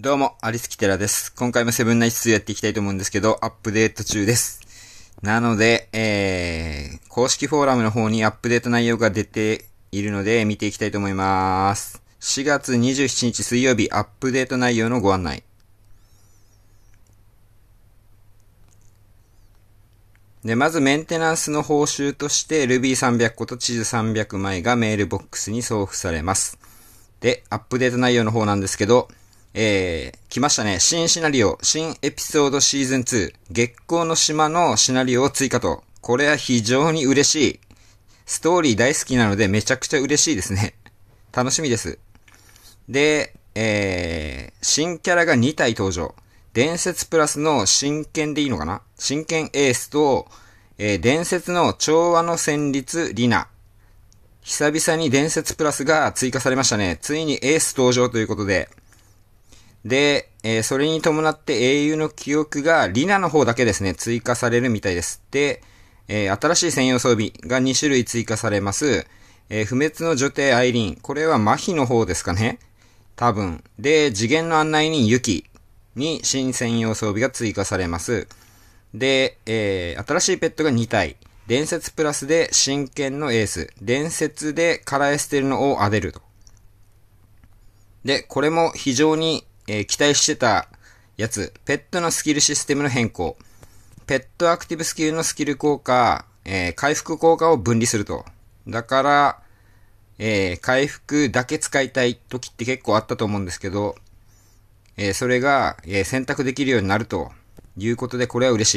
どうも、アリスキテラです。今回もセブンナイツ2やっていきたいと思うんですけど、アップデート中です。なので、えー、公式フォーラムの方にアップデート内容が出ているので、見ていきたいと思います。4月27日水曜日、アップデート内容のご案内。で、まずメンテナンスの報酬として Ruby300 個と地図300枚がメールボックスに送付されます。で、アップデート内容の方なんですけど、えー、来ましたね。新シナリオ、新エピソードシーズン2、月光の島のシナリオを追加と。これは非常に嬉しい。ストーリー大好きなのでめちゃくちゃ嬉しいですね。楽しみです。で、えー、新キャラが2体登場。伝説プラスの真剣でいいのかな？真剣エースと、えー、伝説の調和の旋律リナ。久々に伝説プラスが追加されましたね。ついにエース登場ということで。で、えー、それに伴って英雄の記憶がリナの方だけですね、追加されるみたいです。で、えー、新しい専用装備が2種類追加されます。えー、不滅の女帝アイリーン。これは麻痺の方ですかね多分。で、次元の案内人ユキに新専用装備が追加されます。で、えー、新しいペットが2体。伝説プラスで真剣のエース。伝説でカラエステルのをアデルと。で、これも非常に、えー、期待してたやつ。ペットのスキルシステムの変更。ペットアクティブスキルのスキル効果、えー、回復効果を分離すると。だから、えー、回復だけ使いたい時って結構あったと思うんですけど、えー、それが、えー、選択できるようになるということで、これは嬉し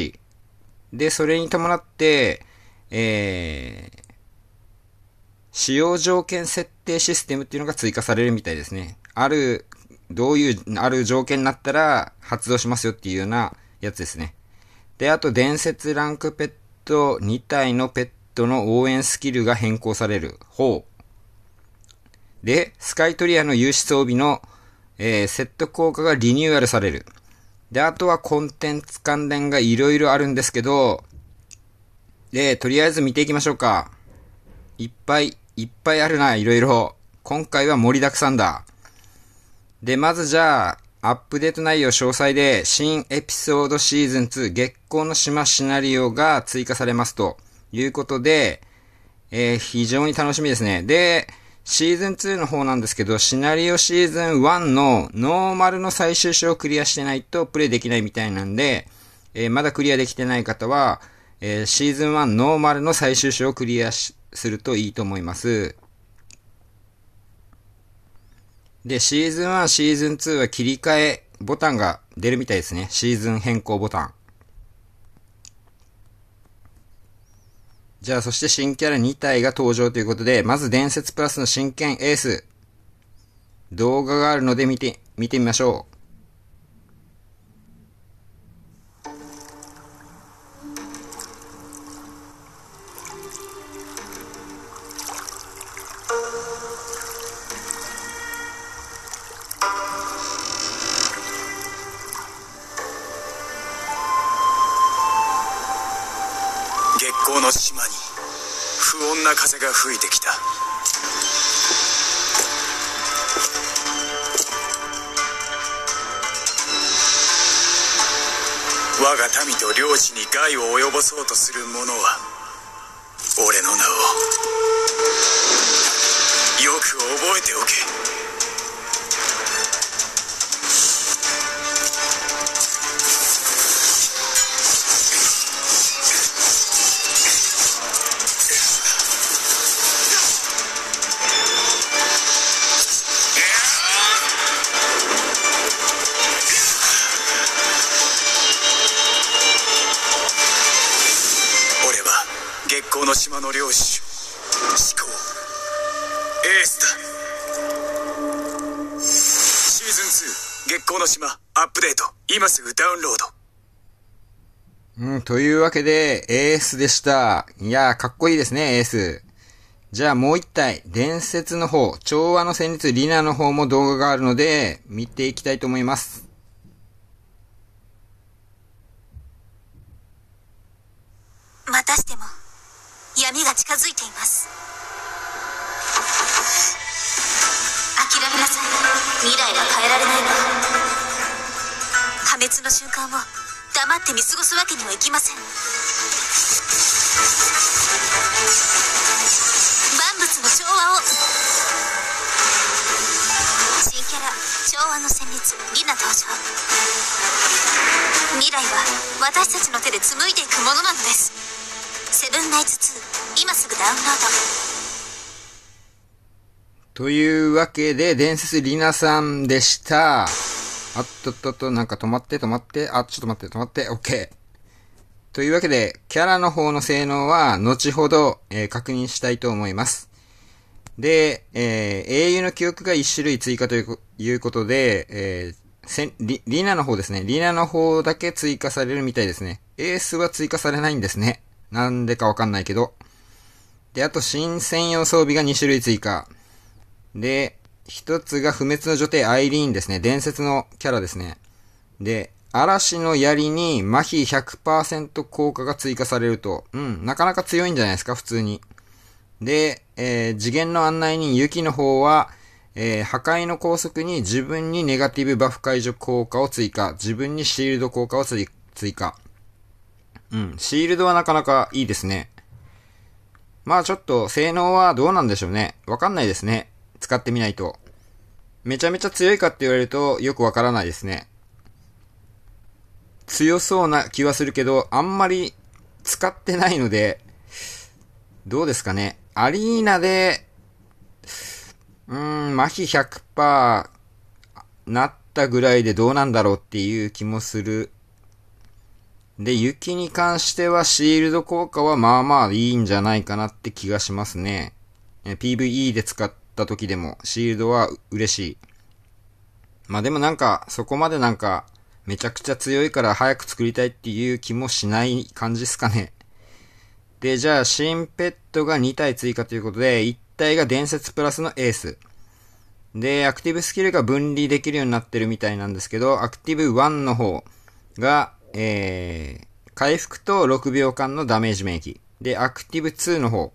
い。で、それに伴って、えー、使用条件設定システムっていうのが追加されるみたいですね。ある、どういう、ある条件になったら発動しますよっていうようなやつですね。で、あと、伝説ランクペット2体のペットの応援スキルが変更される方。で、スカイトリアの有志装備の、えー、セット効果がリニューアルされる。で、あとはコンテンツ関連がいろいろあるんですけど、で、とりあえず見ていきましょうか。いっぱい、いっぱいあるな、いろいろ。今回は盛りだくさんだ。で、まずじゃあ、アップデート内容詳細で、新エピソードシーズン2月光の島シナリオが追加されますということで、えー、非常に楽しみですね。で、シーズン2の方なんですけど、シナリオシーズン1のノーマルの最終章をクリアしてないとプレイできないみたいなんで、えー、まだクリアできてない方は、えー、シーズン1ノーマルの最終章をクリアするといいと思います。で、シーズン1、シーズン2は切り替えボタンが出るみたいですね。シーズン変更ボタン。じゃあ、そして新キャラ2体が登場ということで、まず伝説プラスの真剣エース。動画があるので見て、見てみましょう。な風が吹いてきた。我が民と領地に害を及ぼそうとする者は俺の名をよく覚えておけ。今すぐダウンロードうん、というわけで、エースでした。いやー、かっこいいですね、エース。じゃあもう一体、伝説の方、調和の旋律リナの方も動画があるので、見ていきたいと思います。またしても闇が近づいています諦めなさい未来は変えられないが破滅の瞬間を黙って見過ごすわけにはいきません。万物の調和を。新キャラ調和の旋律リナ登場。未来は私たちの手で紡いでいくものなのです。セブンナイツ2今すぐダウンロード。というわけで、伝説リナさんでした。あっとっとっと、なんか止まって止まって、あ、ちょっと待って止まって、オッケー。というわけで、キャラの方の性能は、後ほど、えー確認したいと思います。で、えー英雄の記憶が1種類追加ということで、えーせリ、リナの方ですね。リナの方だけ追加されるみたいですね。エースは追加されないんですね。なんでかわかんないけど。で、あと新専用装備が2種類追加。で、一つが不滅の女帝アイリーンですね。伝説のキャラですね。で、嵐の槍に麻痺100%効果が追加されると、うん、なかなか強いんじゃないですか、普通に。で、えー次元の案内人ユキの方は、えー破壊の高速に自分にネガティブバフ解除効果を追加、自分にシールド効果を追追加。うん、シールドはなかなかいいですね。まあちょっと性能はどうなんでしょうね。わかんないですね。使ってみないと。めちゃめちゃ強いかって言われるとよくわからないですね。強そうな気はするけど、あんまり使ってないので、どうですかね。アリーナで、うーん、麻痺100%なったぐらいでどうなんだろうっていう気もする。で、雪に関してはシールド効果はまあまあいいんじゃないかなって気がしますね。え PVE で使った時でもシールドは嬉しい。まあでもなんか、そこまでなんか、めちゃくちゃ強いから早く作りたいっていう気もしない感じですかね。で、じゃあ、新ペットが2体追加ということで、1体が伝説プラスのエース。で、アクティブスキルが分離できるようになってるみたいなんですけど、アクティブ1の方が、えー、回復と6秒間のダメージ免疫。で、アクティブ2の方、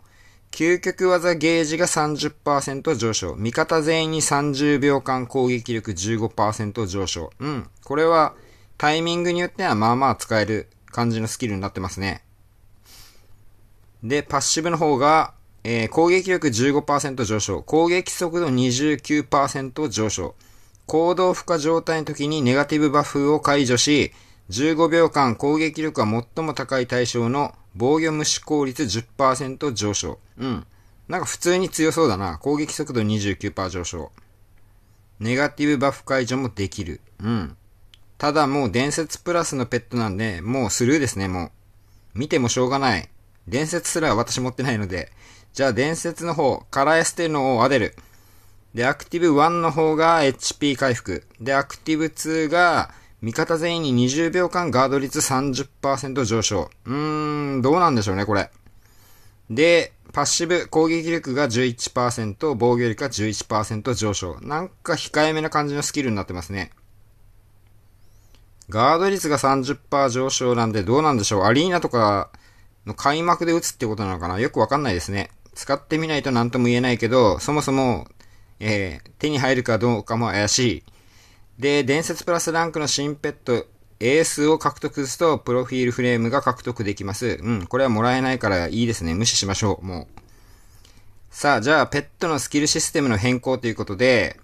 究極技ゲージが30%上昇。味方全員に30秒間攻撃力15%上昇。うん。これはタイミングによってはまあまあ使える感じのスキルになってますね。で、パッシブの方が、えー攻撃力15%上昇。攻撃速度29%上昇。行動負荷状態の時にネガティブバフを解除し、15秒間攻撃力が最も高い対象の防御無視効率10%上昇。うん。なんか普通に強そうだな。攻撃速度29%上昇。ネガティブバフ解除もできる。うん。ただもう伝説プラスのペットなんで、もうスルーですね、もう。見てもしょうがない。伝説すら私持ってないので。じゃあ伝説の方、カラエステのをアデル。で、アクティブ1の方が HP 回復。で、アクティブ2が、味方全員に20秒間ガード率30%上昇。うーん、どうなんでしょうね、これ。で、パッシブ攻撃力が11%、防御力が11%上昇。なんか控えめな感じのスキルになってますね。ガード率が30%上昇なんでどうなんでしょうアリーナとかの開幕で打つってことなのかなよくわかんないですね。使ってみないと何とも言えないけど、そもそも、えー、手に入るかどうかも怪しい。で、伝説プラスランクの新ペット、エースを獲得すると、プロフィールフレームが獲得できます。うん、これはもらえないからいいですね。無視しましょう、もう。さあ、じゃあ、ペットのスキルシステムの変更ということで、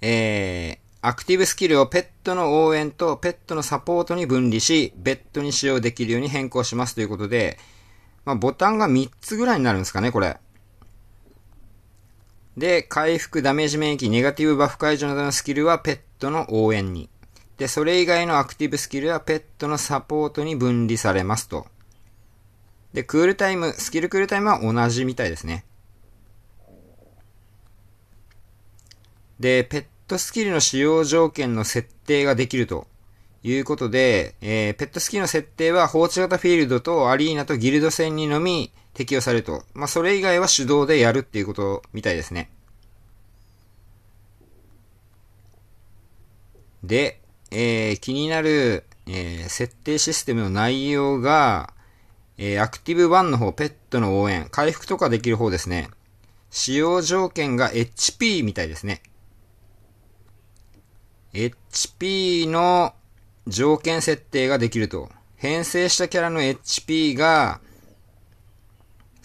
えー、アクティブスキルをペットの応援とペットのサポートに分離し、ベッドに使用できるように変更しますということで、まあ、ボタンが3つぐらいになるんですかね、これ。で、回復、ダメージ免疫、ネガティブバフ解除などのスキルはペットの応援に。で、それ以外のアクティブスキルはペットのサポートに分離されますと。で、クールタイム、スキルクールタイムは同じみたいですね。で、ペットスキルの使用条件の設定ができるということで、えー、ペットスキルの設定は放置型フィールドとアリーナとギルド戦にのみ適用されると。まあ、それ以外は手動でやるっていうことみたいですね。で、えー、気になる、えー、設定システムの内容が、えー、アクティブ1の方、ペットの応援、回復とかできる方ですね。使用条件が HP みたいですね。HP の条件設定ができると。編成したキャラの HP が、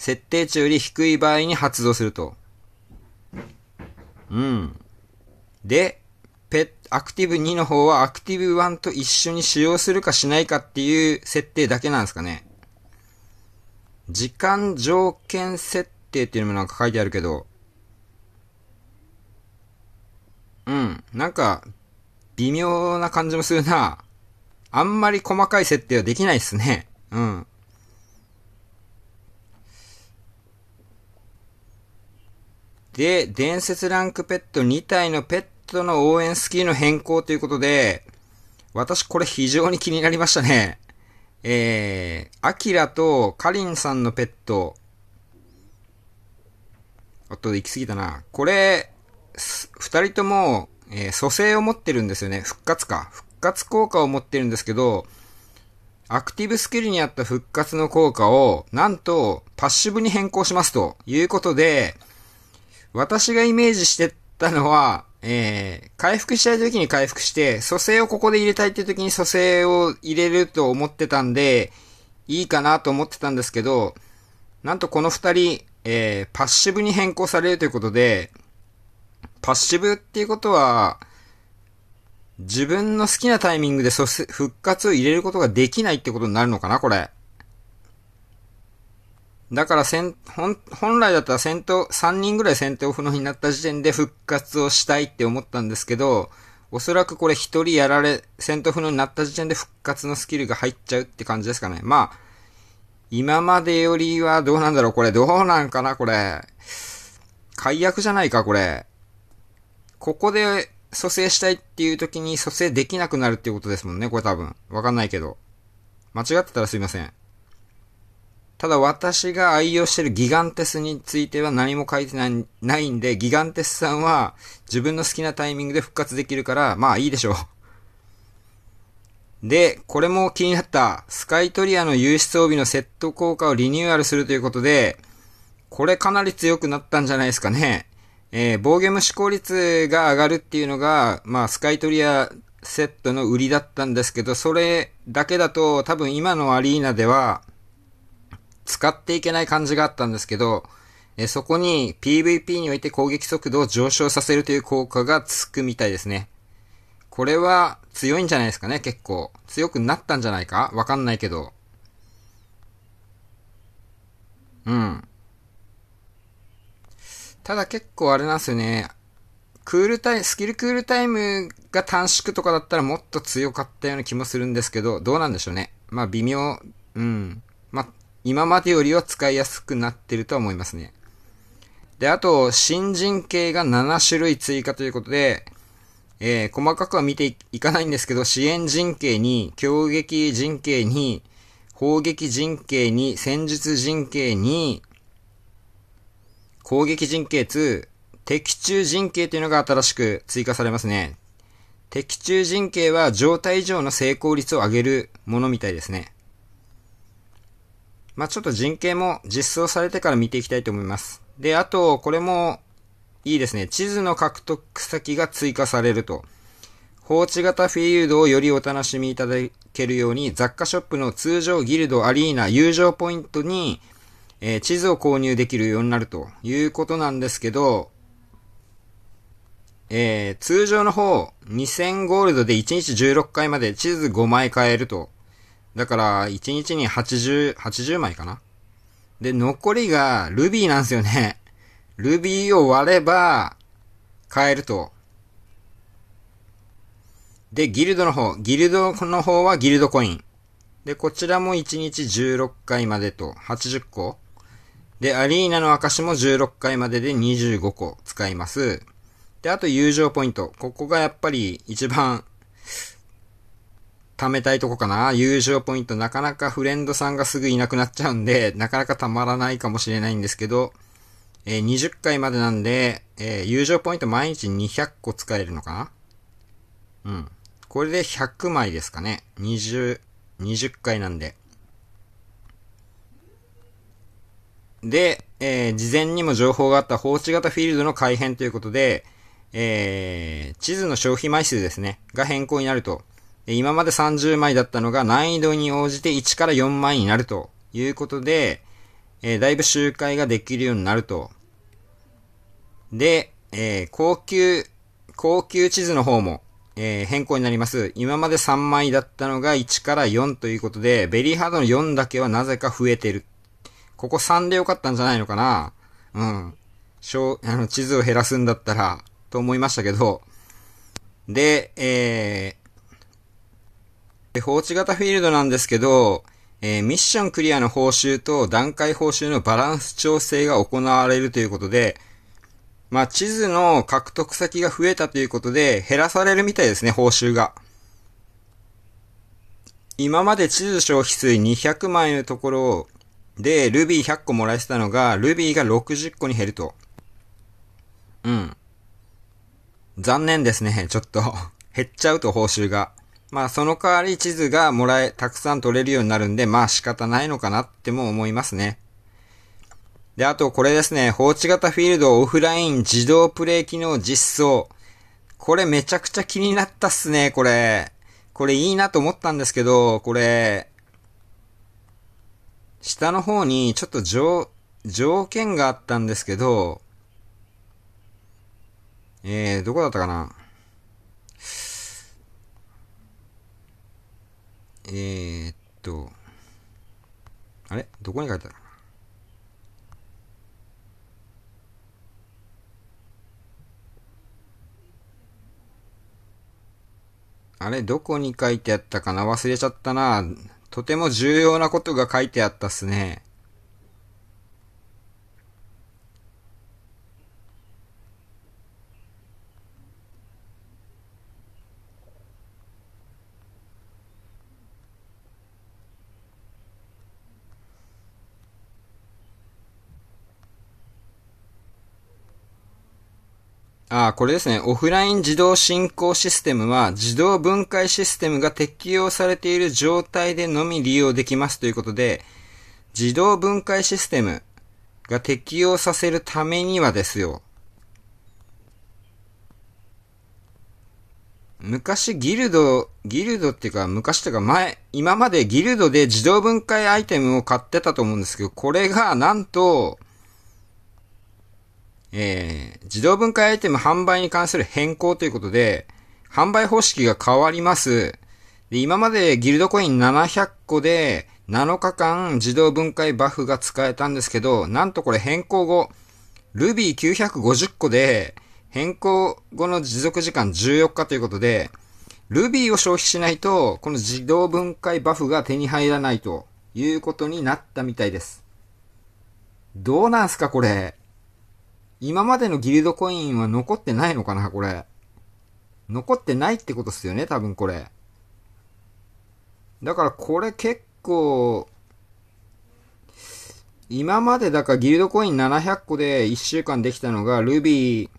設定値より低い場合に発動すると。うん。で、ペアクティブ2の方はアクティブ1と一緒に使用するかしないかっていう設定だけなんですかね。時間条件設定っていうのもなんか書いてあるけど、うん、なんか、微妙な感じもするな。あんまり細かい設定はできないっすね。うん。で、伝説ランクペット2体のペットの応援スキーの変更ということで、私これ非常に気になりましたね。えー、アキラとカリンさんのペット。おっと、行き過ぎたな。これ、二人とも、えー、蘇生を持ってるんですよね。復活か。復活効果を持ってるんですけど、アクティブスキルにあった復活の効果を、なんと、パッシブに変更しますということで、私がイメージしてたのは、えー、回復したい時に回復して、蘇生をここで入れたいって時に蘇生を入れると思ってたんで、いいかなと思ってたんですけど、なんとこの二人、えー、パッシブに変更されるということで、パッシブっていうことは、自分の好きなタイミングで復活を入れることができないってことになるのかなこれ。だから戦、本、本来だったら戦闘、3人ぐらい戦闘不能になった時点で復活をしたいって思ったんですけど、おそらくこれ1人やられ、戦闘不能になった時点で復活のスキルが入っちゃうって感じですかね。まあ、今までよりはどうなんだろうこれ、どうなんかなこれ。解約じゃないかこれ。ここで蘇生したいっていう時に蘇生できなくなるっていうことですもんね、これ多分。わかんないけど。間違ってたらすいません。ただ私が愛用してるギガンテスについては何も書いてないないんで、ギガンテスさんは自分の好きなタイミングで復活できるから、まあいいでしょう。で、これも気になった、スカイトリアの有出装備のセット効果をリニューアルするということで、これかなり強くなったんじゃないですかね。えー、防御無視効率が上がるっていうのが、まあ、スカイトリアセットの売りだったんですけど、それだけだと多分今のアリーナでは使っていけない感じがあったんですけど、え、そこに PVP において攻撃速度を上昇させるという効果がつくみたいですね。これは強いんじゃないですかね、結構。強くなったんじゃないか？わかんないけど。うん。ただ結構あれなんですよね。クールタイム、スキルクールタイムが短縮とかだったらもっと強かったような気もするんですけど、どうなんでしょうね。まあ微妙、うん。今までよりは使いやすくなってるとは思いますね。で、あと、新人系が7種類追加ということで、えー、細かくは見ていかないんですけど、支援人形に、強撃人形に、砲撃人形に、戦術人形に、攻撃陣形2、敵中陣形というのが新しく追加されますね。敵中陣形は状態以上の成功率を上げるものみたいですね。まあ、ちょっと陣形も実装されてから見ていきたいと思います。で、あと、これもいいですね。地図の獲得先が追加されると。放置型フィールドをよりお楽しみいただけるように、雑貨ショップの通常ギルドアリーナ友情ポイントにえー、地図を購入できるようになるということなんですけど、えー、通常の方、2000ゴールドで1日16回まで地図5枚買えると。だから、1日に80、80枚かなで、残りがルビーなんですよね。ルビーを割れば、買えると。で、ギルドの方。ギルドの方はギルドコイン。で、こちらも1日16回までと、80個。で、アリーナの証も16回までで25個使います。で、あと友情ポイント。ここがやっぱり一番貯めたいとこかな。友情ポイント。なかなかフレンドさんがすぐいなくなっちゃうんで、なかなかたまらないかもしれないんですけど、えー、20回までなんで、えー、友情ポイント毎日200個使えるのかなうん。これで100枚ですかね。20、20回なんで。で、えー、事前にも情報があった放置型フィールドの改変ということで、えー、地図の消費枚数ですね、が変更になると。今まで30枚だったのが難易度に応じて1から4枚になるということで、えー、だいぶ周回ができるようになると。で、えー、高級、高級地図の方も、えー、変更になります。今まで3枚だったのが1から4ということで、ベリーハードの4だけはなぜか増えてる。ここ3でよかったんじゃないのかなうん。小、あの、地図を減らすんだったら、と思いましたけど。で、えー、放置型フィールドなんですけど、えー、ミッションクリアの報酬と段階報酬のバランス調整が行われるということで、まあ、地図の獲得先が増えたということで、減らされるみたいですね、報酬が。今まで地図消費数200枚のところで、ルビー100個もらえてたのが、ルビーが60個に減ると。うん。残念ですね、ちょっと減っちゃうと報酬が。まあ、その代わり地図がもらえ、たくさん取れるようになるんで、まあ仕方ないのかなっても思いますね。で、あとこれですね、放置型フィールドオフライン自動プレイ機能実装。これめちゃくちゃ気になったっすね、これ。これいいなと思ったんですけど、これ、下の方にちょっと条、条件があったんですけど、えー、どこだったかな？えー、っと、あれ？どこに書いてある？あれ、どこに書いてあったかな？忘れちゃったな。とても重要なことが書いてあったっすね。あ、これですね。オフライン自動進行システムは自動分解システムが適用されている状態でのみ利用できますということで、自動分解システムが適用させるためにはですよ。昔ギルド、ギルドっていうか昔というか前、今までギルドで自動分解アイテムを買ってたと思うんですけど、これがなんと、えー、自動分解アイテム販売に関する変更ということで、販売方式が変わります。で、今までギルドコイン700個で7日間自動分解バフが使えたんですけど、なんとこれ変更後、ルビー950個で変更後の持続時間14日ということで、ルビーを消費しないと、この自動分解バフが手に入らないということになったみたいです。どうなんすかこれ？今までのギルドコインは残ってないのかなこれ。残ってないってことっすよね多分これ。だからこれ結構、今までだからギルドコイン700個で1週間できたのが、ルビー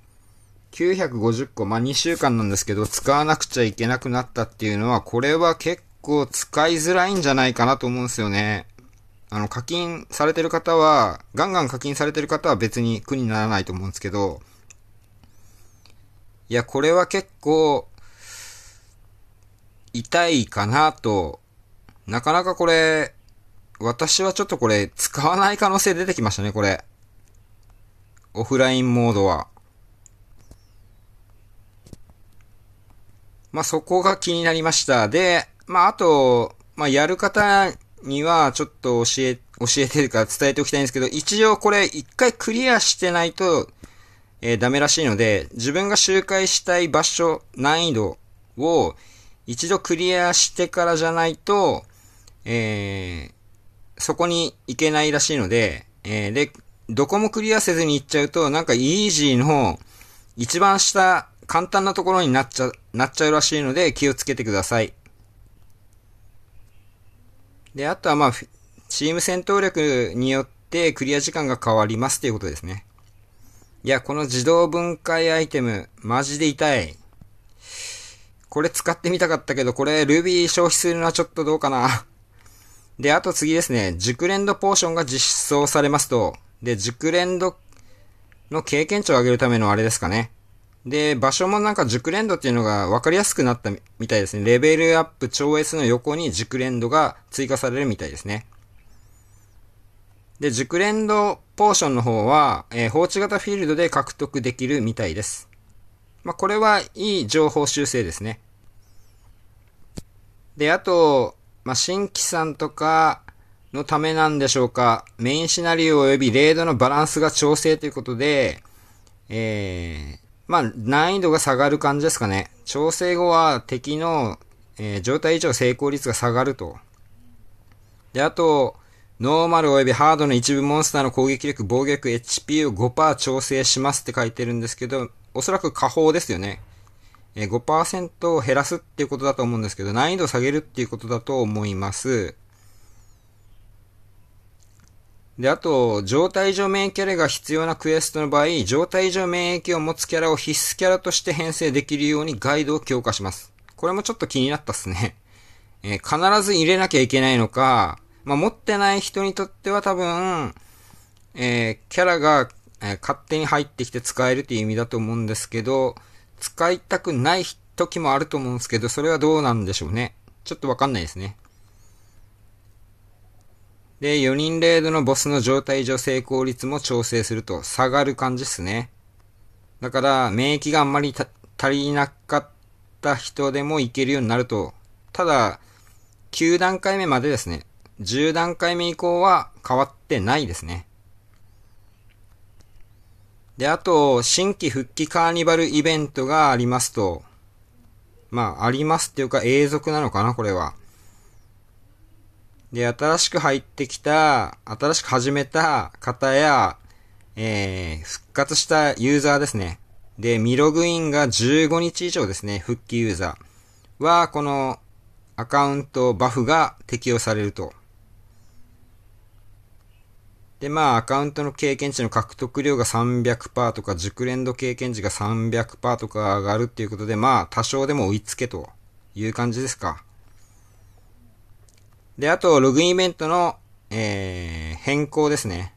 950個、まあ、2週間なんですけど、使わなくちゃいけなくなったっていうのは、これは結構使いづらいんじゃないかなと思うんですよね。あの、課金されてる方は、ガンガン課金されてる方は別に苦にならないと思うんですけど、いや、これは結構、痛いかなと、なかなかこれ、私はちょっとこれ、使わない可能性出てきましたね、これ。オフラインモードは。まあ、そこが気になりました。で、まあ、あと、まあ、やる方にはちょっと教え、教えてるから伝えておきたいんですけど、一応これ一回クリアしてないと、えー、ダメらしいので、自分が周回したい場所、難易度を一度クリアしてからじゃないと、えー、そこに行けないらしいので、えー、で、どこもクリアせずに行っちゃうと、なんかイージーの一番下、簡単なところになっちゃ、なっちゃうらしいので気をつけてください。で、あとはまあ、チーム戦闘力によってクリア時間が変わりますっていうことですね。いや、この自動分解アイテム、マジで痛い。これ使ってみたかったけど、これ Ruby 消費するのはちょっとどうかな。で、あと次ですね。熟練度ポーションが実装されますと、で、熟練度の経験値を上げるためのあれですかね。で、場所もなんか熟練度っていうのが分かりやすくなったみたいですね。レベルアップ超 S の横に熟練度が追加されるみたいですね。で、熟練度ポーションの方は、えー、放置型フィールドで獲得できるみたいです。まあ、これはいい情報修正ですね。で、あと、まあ、新規さんとかのためなんでしょうか。メインシナリオ及びレードのバランスが調整ということで、えー、まあ、難易度が下がる感じですかね。調整後は敵の、えー、状態以上成功率が下がると。で、あと、ノーマル及びハードの一部モンスターの攻撃力、防御力、HP を5%調整しますって書いてるんですけど、おそらく下方ですよね。えー、5%を減らすっていうことだと思うんですけど、難易度を下げるっていうことだと思います。で、あと、状態上免疫キャラが必要なクエストの場合、状態上免疫を持つキャラを必須キャラとして編成できるようにガイドを強化します。これもちょっと気になったっすね。えー、必ず入れなきゃいけないのか、まあ、持ってない人にとっては多分、えー、キャラが、えー、勝手に入ってきて使えるっていう意味だと思うんですけど、使いたくない時もあると思うんですけど、それはどうなんでしょうね。ちょっとわかんないですね。で、4人レードのボスの状態上成功率も調整すると下がる感じっすね。だから、免疫があんまり足りなかった人でもいけるようになると、ただ、9段階目までですね。10段階目以降は変わってないですね。で、あと、新規復帰カーニバルイベントがありますと、まあ、ありますっていうか永続なのかな、これは。で、新しく入ってきた、新しく始めた方や、えー、復活したユーザーですね。で、ミログインが15日以上ですね、復帰ユーザーは、このアカウントバフが適用されると。で、まあ、アカウントの経験値の獲得量が300%とか、熟練度経験値が300%とか上がるっていうことで、まあ、多少でも追いつけという感じですか。で、あと、ログインイベントの、えー、変更ですね。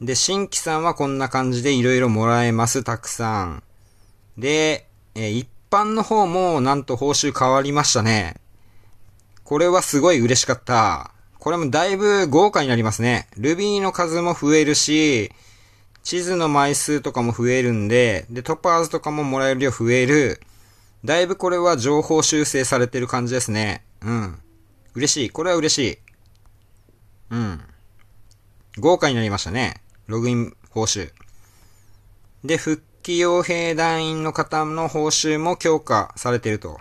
で、新規さんはこんな感じで色々もらえます、たくさん。で、えー、一般の方もなんと報酬変わりましたね。これはすごい嬉しかった。これもだいぶ豪華になりますね。ルビーの数も増えるし、地図の枚数とかも増えるんで、で、トパーズとかももらえる量増える。だいぶこれは情報修正されてる感じですね。うん。嬉しい。これは嬉しい。うん。豪華になりましたね。ログイン報酬。で、復帰傭兵団員の方の報酬も強化されてると。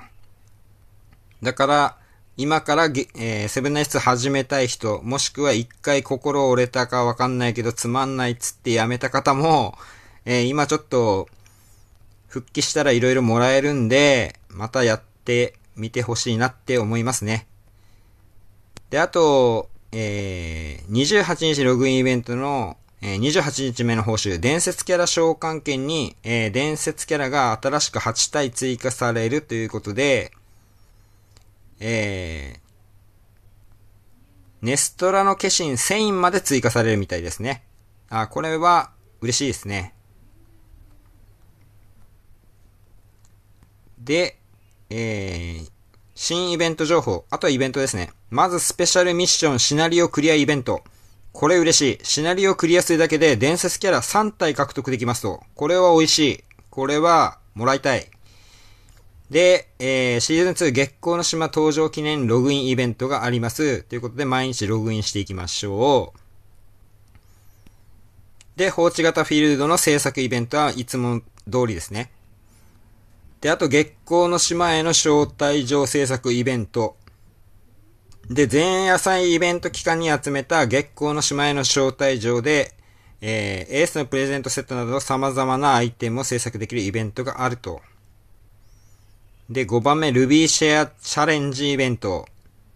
だから、今からえー、セブンナイツ始めたい人、もしくは一回心折れたかわかんないけどつまんないっつってやめた方も、えー、今ちょっと、復帰したら色々もらえるんで、またやってみてほしいなって思いますね。で、あと、えー、28日ログインイベントの、えー、28日目の報酬、伝説キャラ召喚券に、えー、伝説キャラが新しく8体追加されるということで、えー、ネストラの化身1000員まで追加されるみたいですね。あ、これは嬉しいですね。で、えー、新イベント情報。あとはイベントですね。まずスペシャルミッションシナリオクリアイベント。これ嬉しい。シナリオクリアするだけで伝説キャラ3体獲得できますと。これは美味しい。これはもらいたい。で、えー、シーズン2月光の島登場記念ログインイベントがあります。ということで毎日ログインしていきましょう。で、放置型フィールドの制作イベントはいつも通りですね。で、あと月光の島への招待状制作イベント。で、前夜祭イベント期間に集めた月光の島への招待状で、えー、エースのプレゼントセットなど様々なアイテムを制作できるイベントがあると。で、5番目、ルビーシェアチャレンジイベント。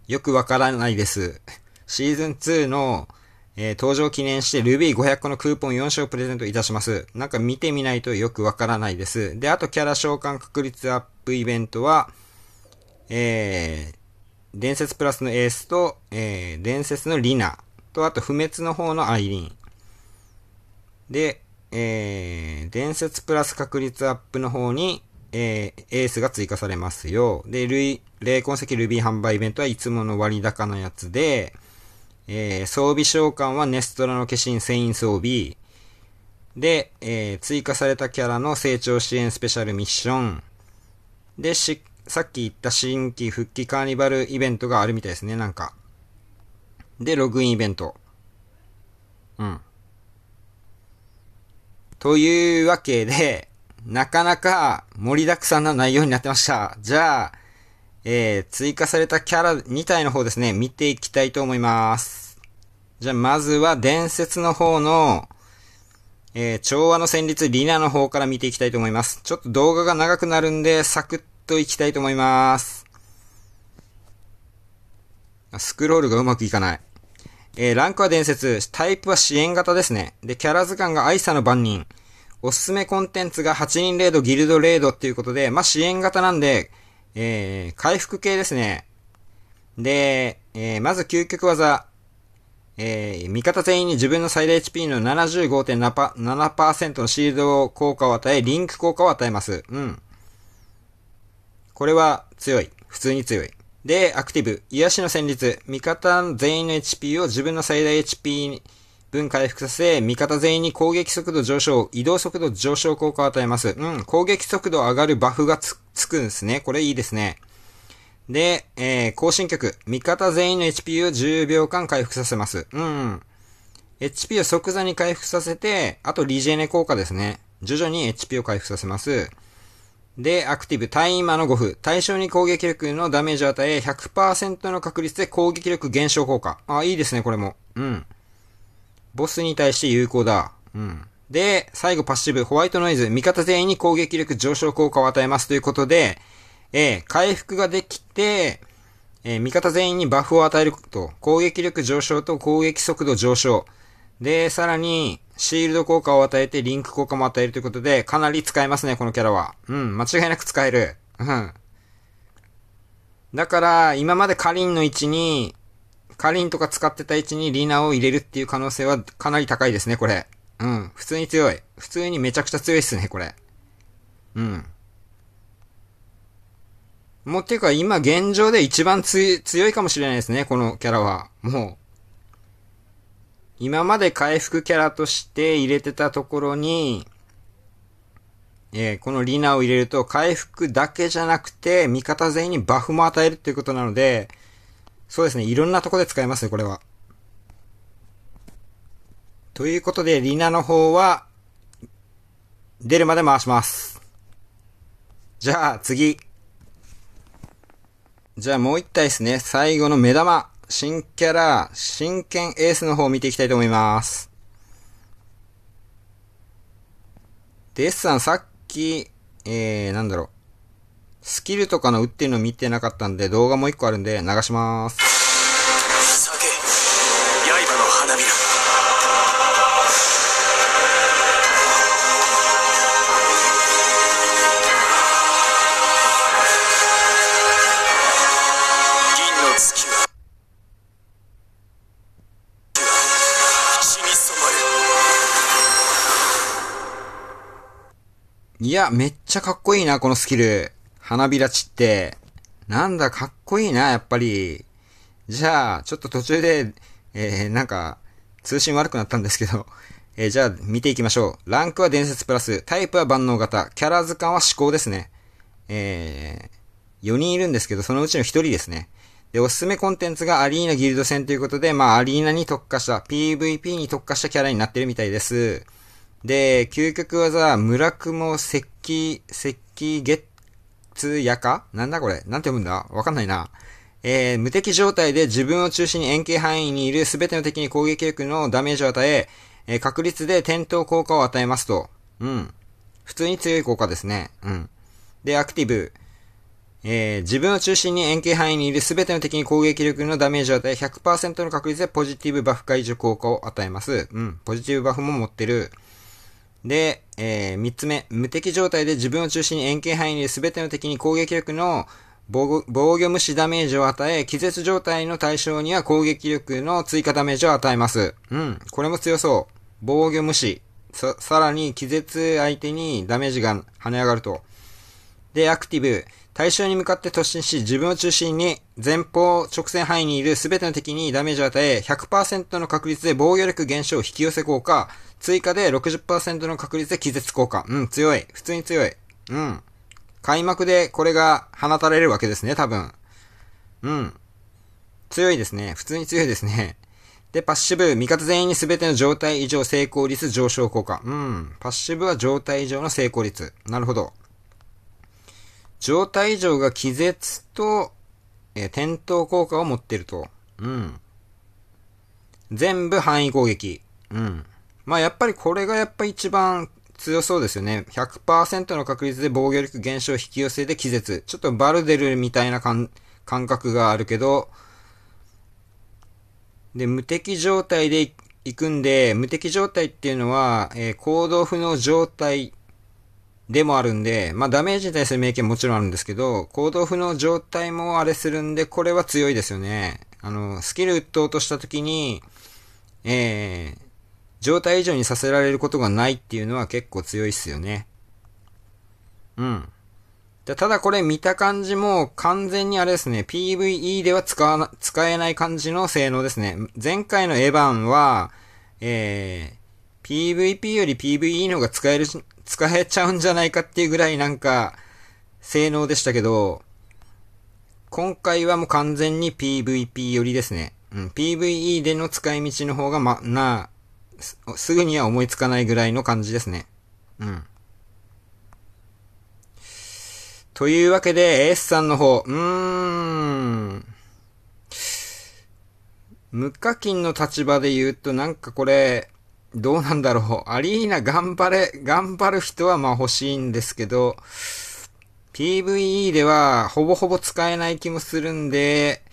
よくわからないです。シーズン2のえー、登場記念して Ruby500 個のクーポン4種をプレゼントいたします。なんか見てみないとよくわからないです。で、あとキャラ召喚確率アップイベントは、えー、伝説プラスのエースと、えー、伝説のリナと、あと不滅の方のアイリン。で、えー、伝説プラス確率アップの方に、えー、エースが追加されますよ。で、類、霊魂石ルビー販売イベントはいつもの割高のやつで、えー、装備召喚はネストラの化身繊維装備。で、えー、追加されたキャラの成長支援スペシャルミッション。で、し、さっき言った新規復帰カーニバルイベントがあるみたいですね、なんか。で、ログインイベント。うん。というわけで、なかなか盛りだくさんな内容になってました。じゃあ、えー、追加されたキャラ2体の方ですね、見ていきたいと思います。じゃあ、まずは伝説の方の、えー、調和の旋律リナの方から見ていきたいと思います。ちょっと動画が長くなるんで、サクッといきたいと思います。スクロールがうまくいかない。えー、ランクは伝説、タイプは支援型ですね。で、キャラ図鑑が愛さの番人。おすすめコンテンツが8人レード、ギルドレードっていうことで、まあ、支援型なんで、えー、回復系ですね。で、えー、まず究極技、えー、味方全員に自分の最大 HP の75.7%のシールド効果を与え、リンク効果を与えます。うん。これは強い。普通に強い。で、アクティブ。癒しの戦術。味方全員の HP を自分の最大 HP 分回復させ、味方全員に攻撃速度上昇、移動速度上昇効果を与えます。うん、攻撃速度上がるバフがつ、つくんですね。これいいですね。で、えー、更新曲。味方全員の HP を10秒間回復させます。うん。HP を即座に回復させて、あとリジェネ効果ですね。徐々に HP を回復させます。で、アクティブ、タイマーの5分。対象に攻撃力のダメージを与え、100%の確率で攻撃力減少効果。あ、いいですね、これも。うん。ボスに対して有効だ。うん。で、最後パッシブ、ホワイトノイズ。味方全員に攻撃力上昇効果を与えますということで、えー、回復ができて、えー、味方全員にバフを与えると、攻撃力上昇と攻撃速度上昇。で、さらに、シールド効果を与えて、リンク効果も与えるということで、かなり使えますね、このキャラは。うん、間違いなく使える。うん。だから、今までカリンの位置に、カリンとか使ってた位置にリナを入れるっていう可能性はかなり高いですね、これ。うん。普通に強い。普通にめちゃくちゃ強いっすね、これ。うん。もうっていうか今現状で一番強いかもしれないですね、このキャラは。もう。今まで回復キャラとして入れてたところに、えー、このリナを入れると回復だけじゃなくて味方全員にバフも与えるっていうことなので、そうですね、いろんなとこで使えますね、これは。ということで、リナの方は、出るまで回します。じゃあ、次。じゃあもう一体ですね。最後の目玉。新キャラ、真剣エースの方を見ていきたいと思います。デッサンさっき、えー、なんだろう。スキルとかの打ってるの見てなかったんで動画もう一個あるんで流します。いや、めっちゃかっこいいな、このスキル。花びら散って。なんだ、かっこいいな、やっぱり。じゃあ、ちょっと途中で、えー、なんか、通信悪くなったんですけど、えー、じゃあ、見ていきましょう。ランクは伝説プラス、タイプは万能型、キャラ図鑑は思考ですね。えー、4人いるんですけど、そのうちの1人ですね。で、おすすめコンテンツがアリーナギルド戦ということで、まあ、アリーナに特化した、PVP に特化したキャラになってるみたいです。で、究極技、村雲石器、石器月夜か？なんだこれ？なんて読むんだ？わかんないな。えー、無敵状態で自分を中心に円形範囲にいる全ての敵に攻撃力のダメージを与え、えー、確率で転倒効果を与えますと。うん。普通に強い効果ですね。うん。で、アクティブ。えー、自分を中心に円形範囲にいる全ての敵に攻撃力のダメージを与え、100%の確率でポジティブバフ解除効果を与えます。うん。ポジティブバフも持ってる。で、えー、三つ目、無敵状態で自分を中心に円形範囲に全ての敵に攻撃力の防御無視ダメージを与え、気絶状態の対象には攻撃力の追加ダメージを与えます。うん、これも強そう。防御無視。さ、さらに気絶相手にダメージが跳ね上がると。で、アクティブ。対象に向かって突進し、自分を中心に前方直線範囲にいる全ての敵にダメージを与え、100%の確率で防御力減少を引き寄せ効果、追加で60%の確率で気絶効果。うん、強い。普通に強い。うん。開幕でこれが放たれるわけですね、多分。うん。強いですね。普通に強いですね。で、パッシブ、味方全員に全ての状態以上成功率上昇効果。うん。パッシブは状態以上の成功率。なるほど。状態異常が気絶と、えー、転倒効果を持ってると。うん。全部範囲攻撃。うん。まあやっぱりこれがやっぱ一番強そうですよね。100%の確率で防御力減少引き寄せで気絶。ちょっとバルデルみたいな感覚があるけど、で、無敵状態で行くんで、無敵状態っていうのは、えー、行動不能状態でもあるんで、まあダメージに対する名権もちろんあるんですけど、行動不能状態もあれするんで、これは強いですよね。あの、スキル打とうとした時に、えー、状態以上にさせられることがないっていうのは結構強いっすよね。うん。ただこれ見た感じも完全にあれですね、PVE では使わな、使えない感じの性能ですね。前回のエヴァンは、えー、PVP より PVE の方が使える使えちゃうんじゃないかっていうぐらいなんか、性能でしたけど、今回はもう完全に PVP 寄りですね。うん、PVE での使い道の方がま、な、すぐには思いつかないぐらいの感じですね。うん。というわけで、S さんの方、うーん。無課金の立場で言うとなんかこれ、どうなんだろう。アリーナ頑張れ、頑張る人はまあ欲しいんですけど、PVE ではほぼほぼ使えない気もするんで、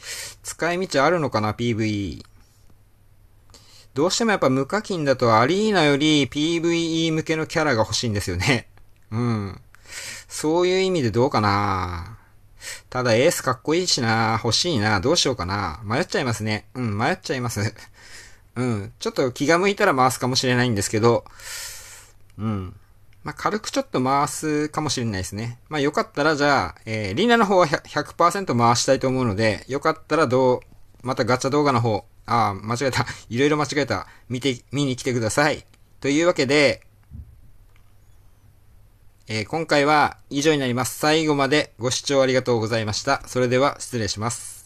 使い道あるのかな、PVE。どうしてもやっぱ無課金だとアリーナより PVE 向けのキャラが欲しいんですよね。うん。そういう意味でどうかなただエースかっこいいしな欲しいなどうしようかな迷っちゃいますね。うん、迷っちゃいます。うん。ちょっと気が向いたら回すかもしれないんですけど、うん。まあ、軽くちょっと回すかもしれないですね。まあ、よかったらじゃあ、えー、リナの方は100%回したいと思うので、よかったらどう、またガチャ動画の方、ああ、間違えた。いろいろ間違えた。見て、見に来てください。というわけで、えー、今回は以上になります。最後までご視聴ありがとうございました。それでは失礼します。